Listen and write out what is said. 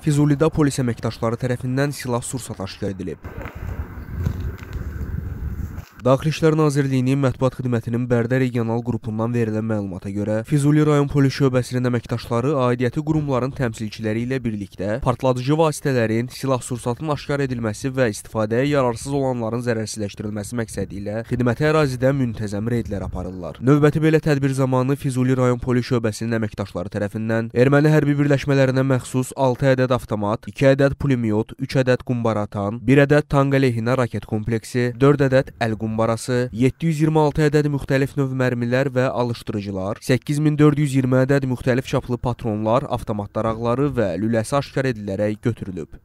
Füzulidə polis əməkdaşları tərəfindən silah-sursat aşkar edilib. Daxili İşlər Nazirliyinin mətbuat xidmətinin Bərdə regional qrupundan verilən məlumata görə, Füzuli rayon polis şöbəsinin əməkdaşları aidiyyəti qurumların təmsilçiləri ilə birlikdə partladıcı vasitələrin, silah-sursatın aşkar edilməsi və istifadəyə yararsız olanların zərərsizləşdirilməsi məqsədi ilə xidməti ərazidə müntəzəm reydlər aparırlar. Növbəti belə tədbir zamanı Füzuli rayon polis şöbəsinin əməkdaşları tərəfindən erməni hərbi birləşmələrinə məxsus 6 ədəd avtomat, 2 ədəd pulemyot, 3 ədəd qumbara atan, 1 ədəd tank əleyhinə raket kompleksi, 4 ədəd əl qumbarası, 726 ədəd müxtəlif növ mərmilər və alışdırıcılar, 8420 ədəd müxtəlif çaplı patronlar, avtomat daraqları və lüləsi aşkar edilərək götürülüb.